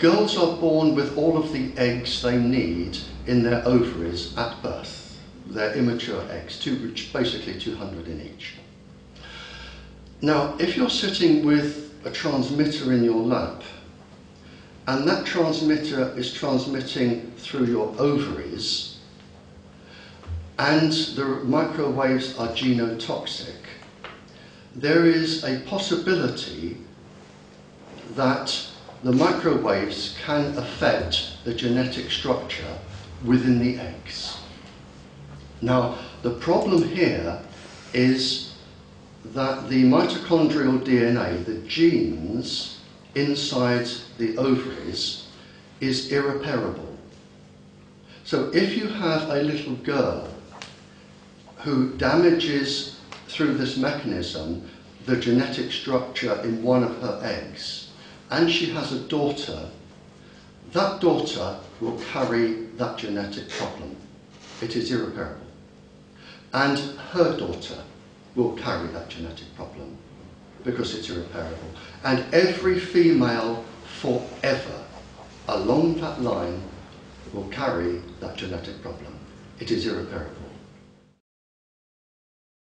girls are born with all of the eggs they need in their ovaries at birth. They're immature eggs, two, basically 200 in each. Now, if you're sitting with a transmitter in your lap, and that transmitter is transmitting through your ovaries, and the microwaves are genotoxic, there is a possibility that the microwaves can affect the genetic structure within the eggs. Now, the problem here is that the mitochondrial DNA, the genes inside the ovaries, is irreparable. So if you have a little girl who damages through this mechanism the genetic structure in one of her eggs, and she has a daughter, that daughter will carry that genetic problem. It is irreparable. And her daughter will carry that genetic problem because it's irreparable. And every female forever along that line will carry that genetic problem. It is irreparable.